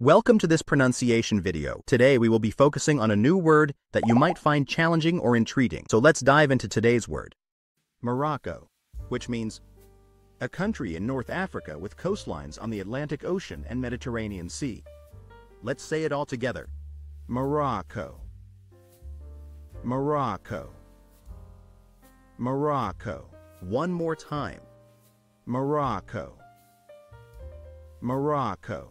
Welcome to this pronunciation video. Today we will be focusing on a new word that you might find challenging or intriguing. So let's dive into today's word. Morocco, which means a country in North Africa with coastlines on the Atlantic Ocean and Mediterranean Sea. Let's say it all together. Morocco. Morocco. Morocco. One more time. Morocco. Morocco.